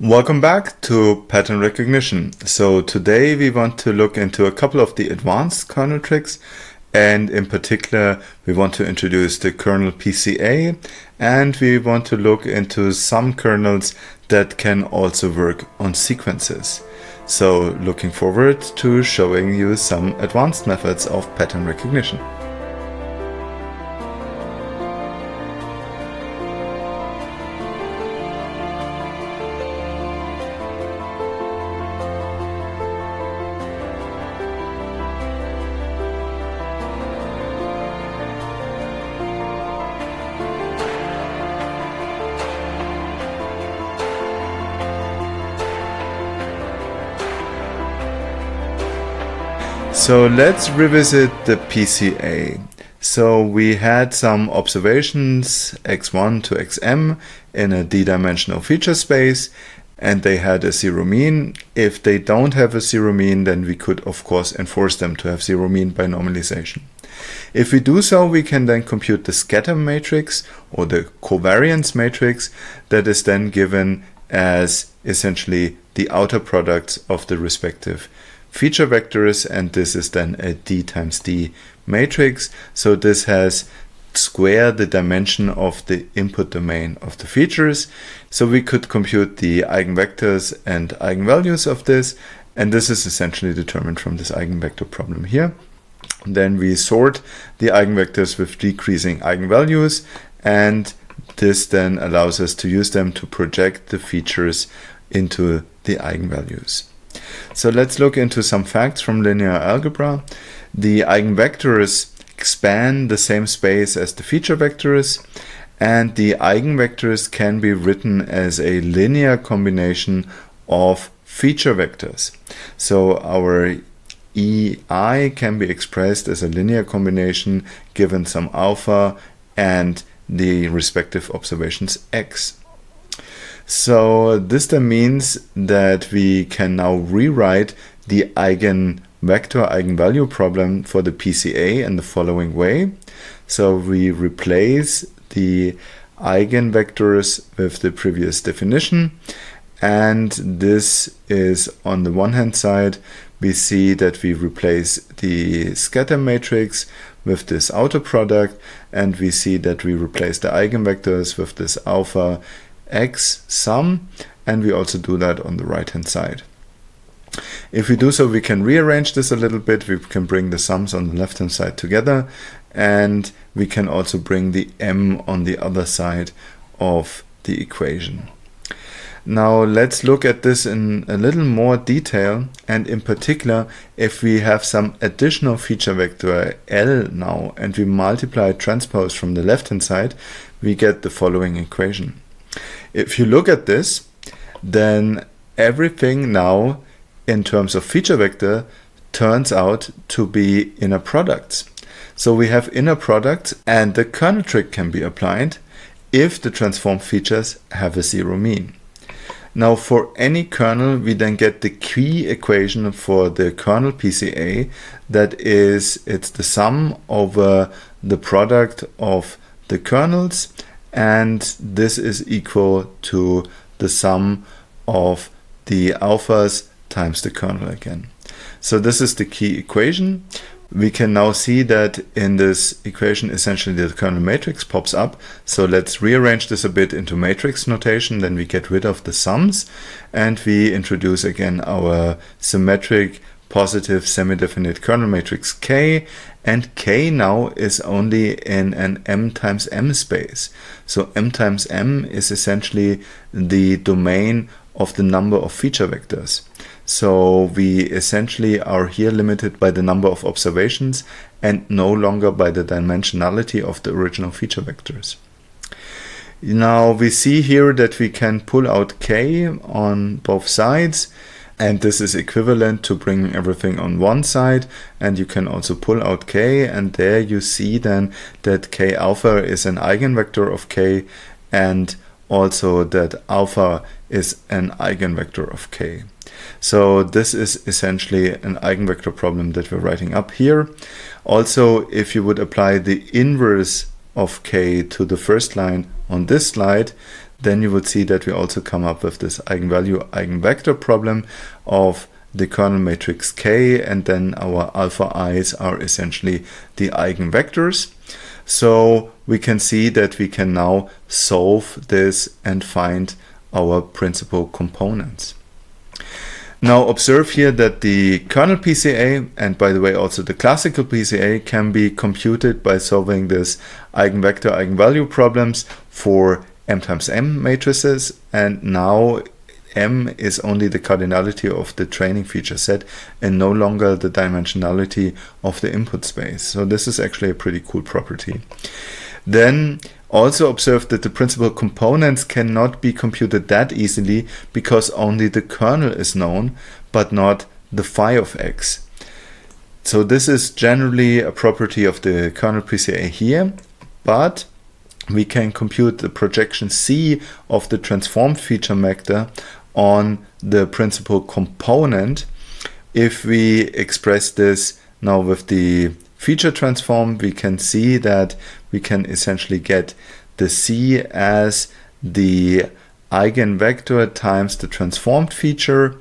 Welcome back to pattern recognition. So today we want to look into a couple of the advanced kernel tricks and in particular we want to introduce the kernel PCA and we want to look into some kernels that can also work on sequences. So looking forward to showing you some advanced methods of pattern recognition. So let's revisit the PCA. So we had some observations x1 to xm in a d-dimensional feature space and they had a zero mean. If they don't have a zero mean, then we could of course enforce them to have zero mean by normalization. If we do so, we can then compute the scatter matrix or the covariance matrix that is then given as essentially the outer products of the respective feature vectors and this is then a d times d matrix. So this has square the dimension of the input domain of the features. So we could compute the eigenvectors and eigenvalues of this and this is essentially determined from this eigenvector problem here. Then we sort the eigenvectors with decreasing eigenvalues and this then allows us to use them to project the features into the eigenvalues. So let's look into some facts from linear algebra. The eigenvectors span the same space as the feature vectors and the eigenvectors can be written as a linear combination of feature vectors. So our EI can be expressed as a linear combination given some alpha and the respective observations x. So this then means that we can now rewrite the eigenvector eigenvalue problem for the PCA in the following way. So we replace the eigenvectors with the previous definition and this is on the one hand side we see that we replace the scatter matrix with this outer product and we see that we replace the eigenvectors with this alpha x sum and we also do that on the right hand side. If we do so, we can rearrange this a little bit. We can bring the sums on the left hand side together and we can also bring the m on the other side of the equation. Now let's look at this in a little more detail and in particular if we have some additional feature vector L now and we multiply transpose from the left hand side we get the following equation. If you look at this, then everything now in terms of feature vector turns out to be inner products. So we have inner products and the kernel trick can be applied if the transformed features have a zero mean. Now for any kernel we then get the key equation for the kernel PCA that is it's the sum over the product of the kernels and this is equal to the sum of the alphas times the kernel again. So this is the key equation. We can now see that in this equation essentially the kernel matrix pops up. So let's rearrange this a bit into matrix notation. Then we get rid of the sums and we introduce again our symmetric positive semi-definite kernel matrix K and K now is only in an M times M space. So M times M is essentially the domain of the number of feature vectors. So we essentially are here limited by the number of observations and no longer by the dimensionality of the original feature vectors. Now we see here that we can pull out K on both sides and this is equivalent to bringing everything on one side and you can also pull out k and there you see then that k alpha is an eigenvector of k and also that alpha is an eigenvector of k. So this is essentially an eigenvector problem that we're writing up here. Also, if you would apply the inverse of k to the first line on this slide, then you would see that we also come up with this eigenvalue eigenvector problem of the kernel matrix K and then our alpha i's are essentially the eigenvectors. So we can see that we can now solve this and find our principal components. Now observe here that the kernel PCA and by the way also the classical PCA can be computed by solving this eigenvector eigenvalue problems for m times m matrices and now m is only the cardinality of the training feature set and no longer the dimensionality of the input space. So this is actually a pretty cool property. Then also observe that the principal components cannot be computed that easily because only the kernel is known, but not the phi of x. So this is generally a property of the kernel PCA here, but we can compute the projection C of the transformed feature vector on the principal component. If we express this now with the feature transform, we can see that we can essentially get the C as the eigenvector times the transformed feature.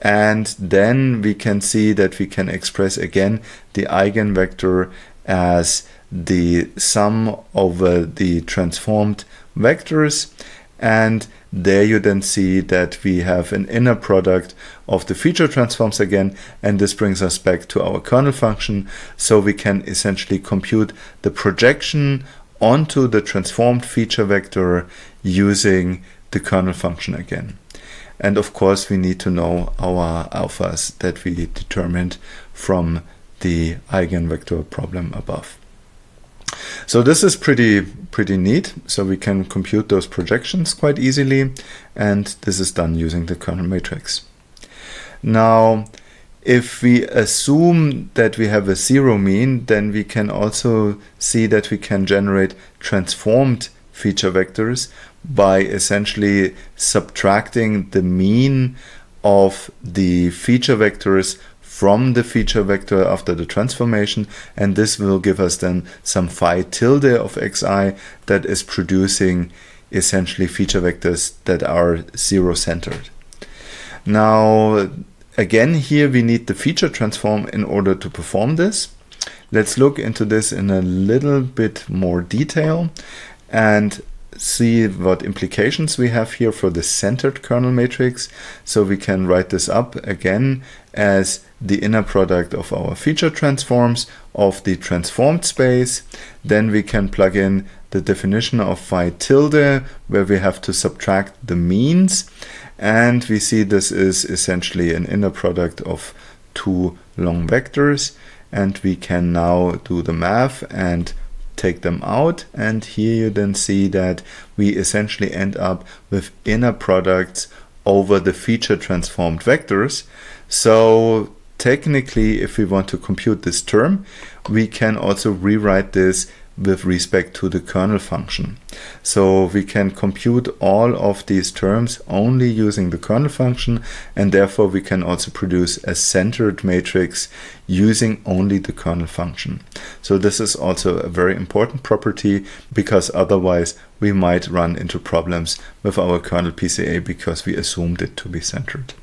And then we can see that we can express again the eigenvector as the sum over uh, the transformed vectors and there you then see that we have an inner product of the feature transforms again and this brings us back to our kernel function so we can essentially compute the projection onto the transformed feature vector using the kernel function again. And of course we need to know our alphas that we determined from the eigenvector problem above. So this is pretty pretty neat. So we can compute those projections quite easily and this is done using the kernel matrix. Now if we assume that we have a zero mean, then we can also see that we can generate transformed feature vectors by essentially subtracting the mean of the feature vectors from the feature vector after the transformation and this will give us then some phi tilde of xi that is producing essentially feature vectors that are zero centered. Now again here we need the feature transform in order to perform this. Let's look into this in a little bit more detail and see what implications we have here for the centered kernel matrix. So we can write this up again as the inner product of our feature transforms of the transformed space. Then we can plug in the definition of phi tilde where we have to subtract the means. And we see this is essentially an inner product of two long vectors. And we can now do the math and take them out and here you then see that we essentially end up with inner products over the feature transformed vectors. So technically if we want to compute this term we can also rewrite this with respect to the kernel function. So we can compute all of these terms only using the kernel function and therefore we can also produce a centered matrix using only the kernel function. So this is also a very important property because otherwise we might run into problems with our kernel PCA because we assumed it to be centered.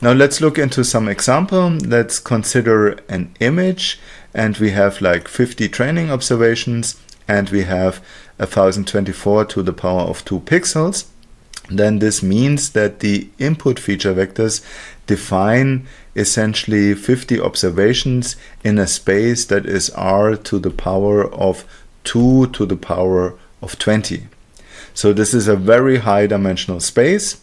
Now let's look into some example. Let's consider an image and we have like 50 training observations and we have 1024 to the power of 2 pixels. Then this means that the input feature vectors define essentially 50 observations in a space that is r to the power of 2 to the power of 20. So this is a very high dimensional space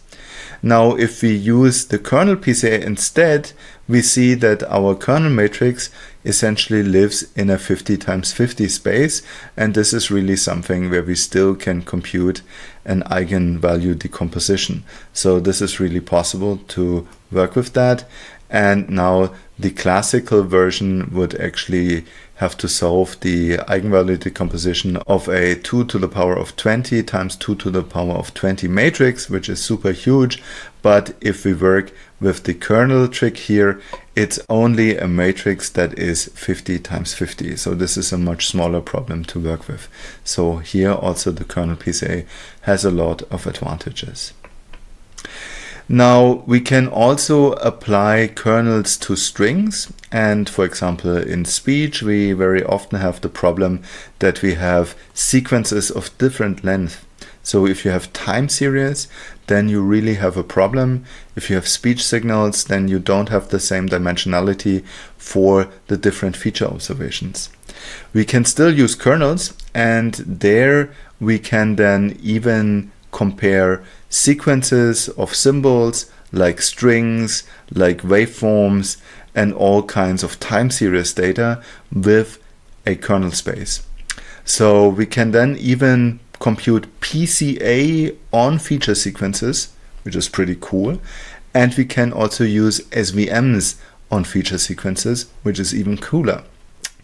now, if we use the kernel PCA instead, we see that our kernel matrix essentially lives in a 50 times 50 space. And this is really something where we still can compute an eigenvalue decomposition. So this is really possible to work with that. And now the classical version would actually have to solve the eigenvalue decomposition of a 2 to the power of 20 times 2 to the power of 20 matrix, which is super huge. But if we work with the kernel trick here, it's only a matrix that is 50 times 50. So this is a much smaller problem to work with. So here also the kernel PCA has a lot of advantages. Now we can also apply kernels to strings and for example in speech we very often have the problem that we have sequences of different length. So if you have time series then you really have a problem. If you have speech signals then you don't have the same dimensionality for the different feature observations. We can still use kernels and there we can then even compare sequences of symbols like strings, like waveforms, and all kinds of time series data with a kernel space. So we can then even compute PCA on feature sequences, which is pretty cool. And we can also use SVMs on feature sequences, which is even cooler.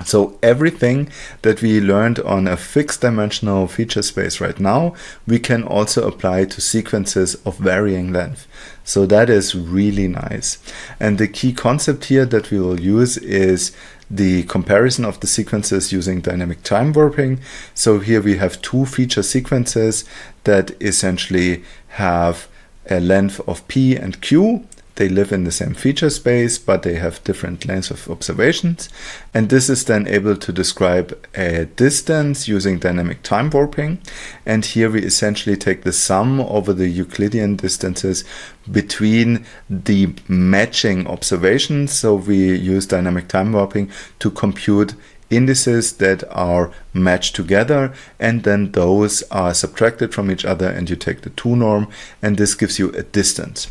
So everything that we learned on a fixed dimensional feature space right now, we can also apply to sequences of varying length. So that is really nice. And the key concept here that we will use is the comparison of the sequences using dynamic time warping. So here we have two feature sequences that essentially have a length of p and q they live in the same feature space, but they have different lengths of observations. And this is then able to describe a distance using dynamic time warping. And here we essentially take the sum over the Euclidean distances between the matching observations. So we use dynamic time warping to compute indices that are matched together and then those are subtracted from each other and you take the 2 norm and this gives you a distance.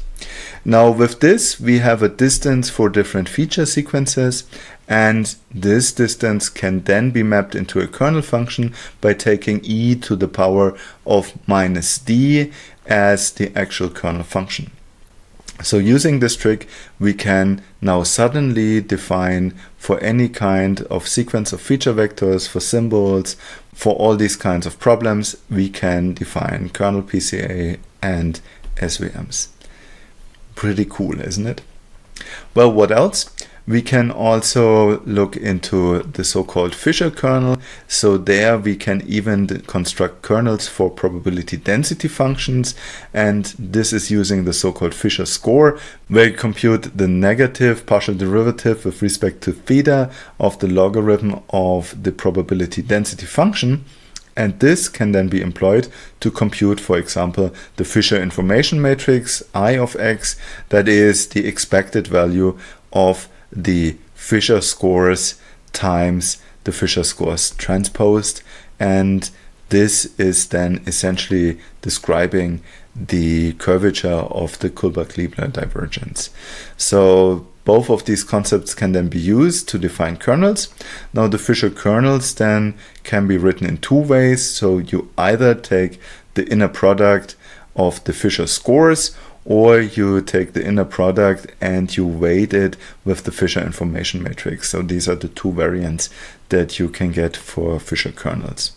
Now with this we have a distance for different feature sequences and this distance can then be mapped into a kernel function by taking e to the power of minus d as the actual kernel function. So using this trick, we can now suddenly define for any kind of sequence of feature vectors, for symbols, for all these kinds of problems, we can define kernel PCA and SVMs. Pretty cool, isn't it? Well, what else? We can also look into the so-called Fisher kernel. So there we can even construct kernels for probability density functions. And this is using the so-called Fisher score, where you compute the negative partial derivative with respect to theta of the logarithm of the probability density function. And this can then be employed to compute, for example, the Fisher information matrix I of x, that is the expected value of the Fisher scores times the Fisher scores transposed. And this is then essentially describing the curvature of the Kullback-Leibler divergence. So both of these concepts can then be used to define kernels. Now the Fisher kernels then can be written in two ways. So you either take the inner product of the Fisher scores or you take the inner product and you weight it with the Fisher information matrix. So these are the two variants that you can get for Fisher kernels.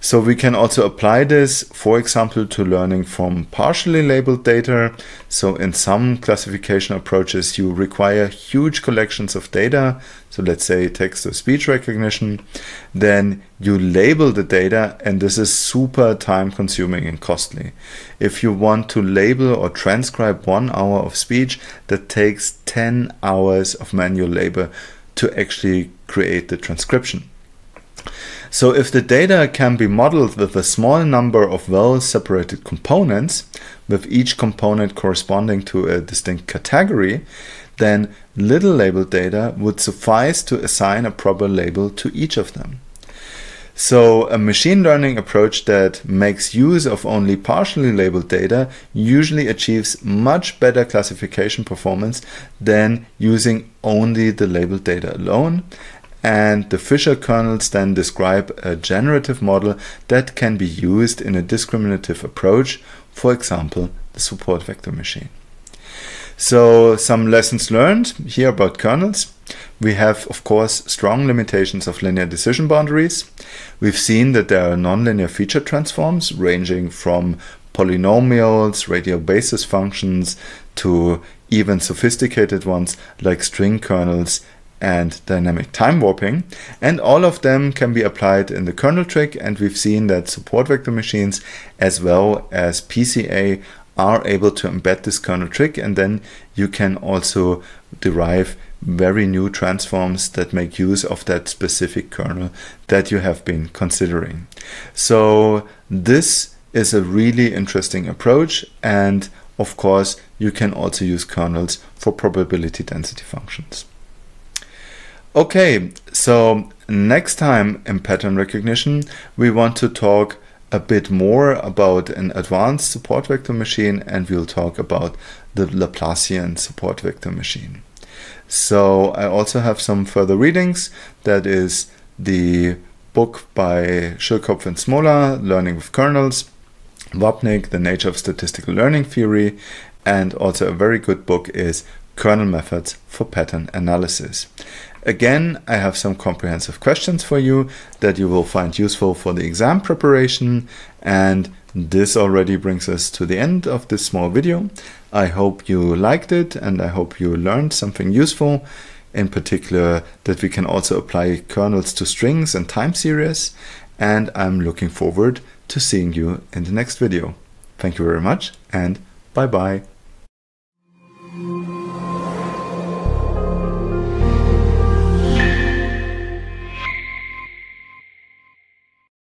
So we can also apply this, for example, to learning from partially labeled data. So in some classification approaches, you require huge collections of data. So let's say text or speech recognition. Then you label the data and this is super time consuming and costly. If you want to label or transcribe one hour of speech, that takes 10 hours of manual labor to actually create the transcription. So if the data can be modeled with a small number of well-separated components, with each component corresponding to a distinct category, then little labeled data would suffice to assign a proper label to each of them. So a machine learning approach that makes use of only partially labeled data usually achieves much better classification performance than using only the labeled data alone and the Fisher kernels then describe a generative model that can be used in a discriminative approach, for example, the support vector machine. So some lessons learned here about kernels. We have, of course, strong limitations of linear decision boundaries. We've seen that there are nonlinear feature transforms ranging from polynomials, radial basis functions, to even sophisticated ones like string kernels and dynamic time warping. And all of them can be applied in the kernel trick. And we've seen that support vector machines as well as PCA are able to embed this kernel trick. And then you can also derive very new transforms that make use of that specific kernel that you have been considering. So this is a really interesting approach. And of course, you can also use kernels for probability density functions. Okay, so next time in pattern recognition, we want to talk a bit more about an advanced support vector machine and we'll talk about the Laplacian support vector machine. So I also have some further readings. That is the book by Schölkopf and Smola, Learning with Kernels, Vapnik, The Nature of Statistical Learning Theory, and also a very good book is Kernel Methods for Pattern Analysis. Again, I have some comprehensive questions for you that you will find useful for the exam preparation. And this already brings us to the end of this small video. I hope you liked it and I hope you learned something useful. In particular, that we can also apply kernels to strings and time series. And I'm looking forward to seeing you in the next video. Thank you very much and bye bye.